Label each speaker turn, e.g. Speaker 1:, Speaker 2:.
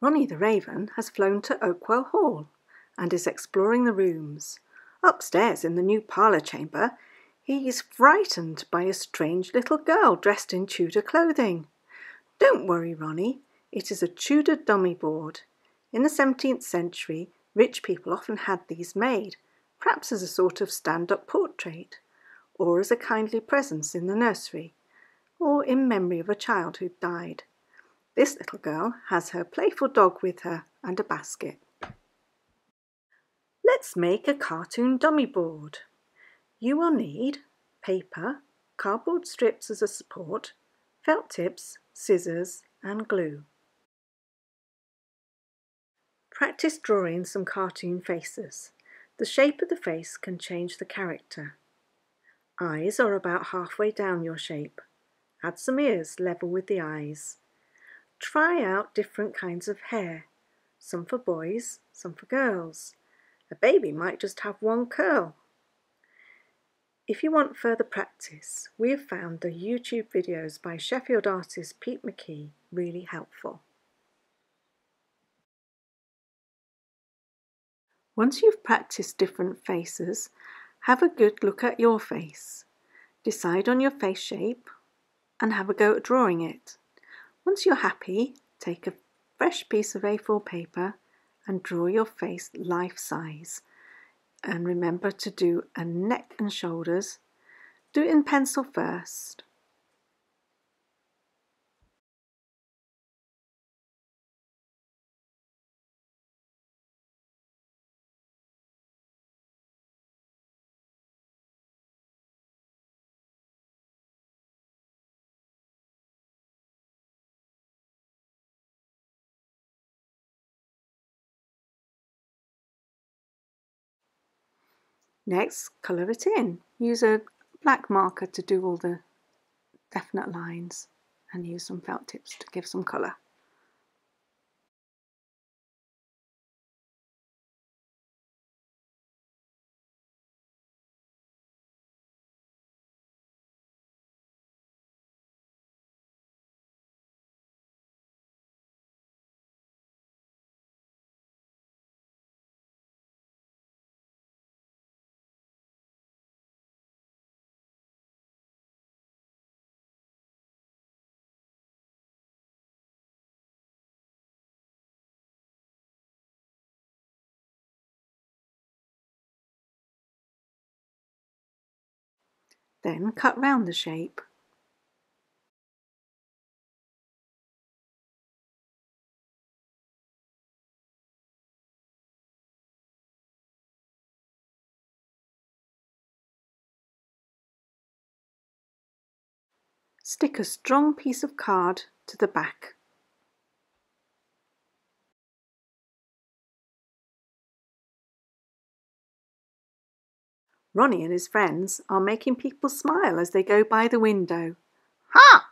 Speaker 1: Ronnie the Raven has flown to Oakwell Hall and is exploring the rooms. Upstairs in the new parlour chamber, he is frightened by a strange little girl dressed in Tudor clothing. Don't worry, Ronnie, it is a Tudor dummy board. In the 17th century, rich people often had these made, perhaps as a sort of stand up portrait, or as a kindly presence in the nursery, or in memory of a child who died. This little girl has her playful dog with her and a basket. Let's make a cartoon dummy board. You will need paper, cardboard strips as a support, felt tips, scissors and glue. Practice drawing some cartoon faces. The shape of the face can change the character. Eyes are about halfway down your shape. Add some ears level with the eyes. Try out different kinds of hair, some for boys, some for girls. A baby might just have one curl. If you want further practice, we have found the YouTube videos by Sheffield artist Pete McKee really helpful. Once you've practiced different faces, have a good look at your face. Decide on your face shape and have a go at drawing it. Once you're happy, take a fresh piece of A4 paper and draw your face life size. And remember to do a neck and shoulders. Do it in pencil first. Next, colour it in. Use a black marker to do all the definite lines and use some felt tips to give some colour. Then cut round the shape. Stick a strong piece of card to the back. Ronnie and his friends are making people smile as they go by the window. Ha!